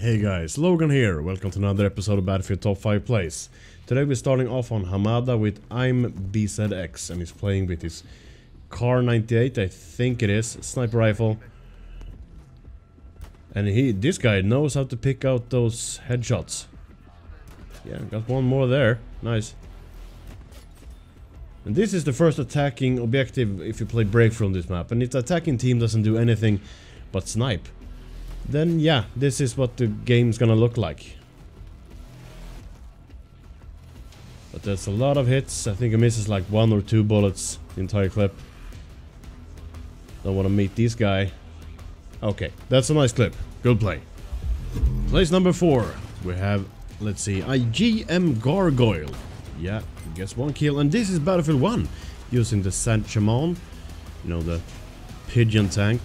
Hey guys, Logan here. Welcome to another episode of Battlefield Top 5 Plays. Today we're starting off on Hamada with I'm BZX and he's playing with his Kar 98, I think it is, sniper rifle. And he, this guy knows how to pick out those headshots. Yeah, got one more there. Nice. And this is the first attacking objective if you play Breakthrough on this map. And the attacking team doesn't do anything but snipe, then yeah, this is what the game's gonna look like. But there's a lot of hits. I think it misses like one or two bullets the entire clip. Don't want to meet this guy. Okay, that's a nice clip. Good play. Place number four. We have, let's see, IGM Gargoyle. Yeah, gets one kill. And this is Battlefield 1. Using the Saint-Chamond. You know, the pigeon tank.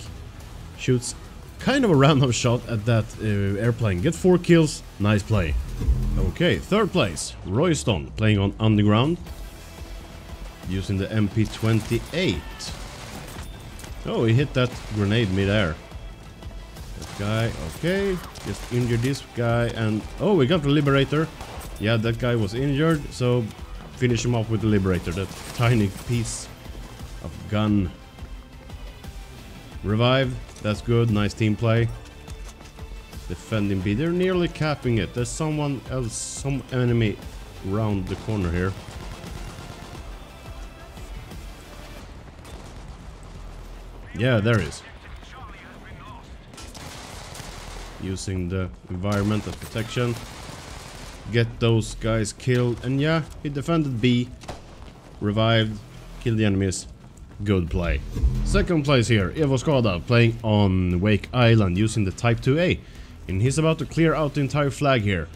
Shoots kind of a random shot at that uh, airplane. Get four kills, nice play. Okay, third place, Royston, playing on Underground. Using the MP28. Oh, he hit that grenade mid-air. That guy, okay, just injured this guy and... Oh, we got the Liberator. Yeah, that guy was injured, so finish him off with the Liberator, that tiny piece of gun. Revive, that's good, nice team play. Defending B, they're nearly capping it. There's someone else, some enemy around the corner here. Yeah, there is. Using the environment as protection. Get those guys killed. And yeah, he defended B. Revived. Killed the enemies. Good play. Second place here, Evo Skada playing on Wake Island using the Type 2A. And he's about to clear out the entire flag here.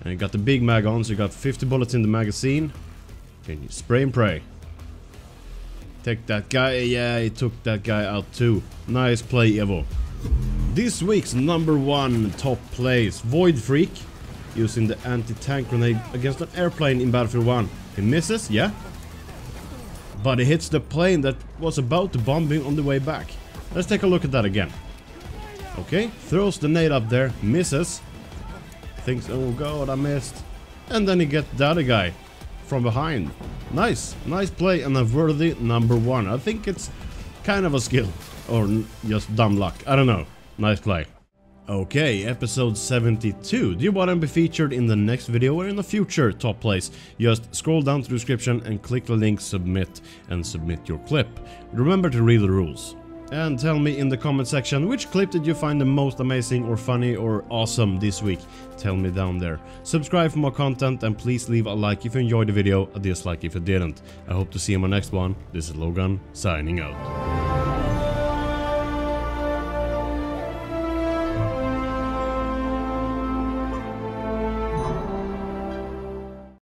And he got the big mag on, so you got 50 bullets in the magazine. Can you spray and pray? Take that guy, yeah, he took that guy out too. Nice play, Evo. This week's number one top plays, Void Freak, using the anti-tank grenade against an airplane in Battlefield 1. He misses, yeah, but he hits the plane that was about to bombing on the way back. Let's take a look at that again. Okay, throws the nade up there, misses. Thinks, oh god, I missed. And then he gets the other guy from behind. Nice, nice play and a worthy number one. I think it's kind of a skill. Or just dumb luck, I don't know. Nice play. Okay, episode 72. Do you want to be featured in the next video or in the future top place? Just scroll down to the description and click the link submit and submit your clip. Remember to read the rules. And tell me in the comment section which clip did you find the most amazing or funny or awesome this week. Tell me down there. Subscribe for more content and please leave a like if you enjoyed the video, a dislike if you didn't. I hope to see you in my next one. This is Logan, signing out.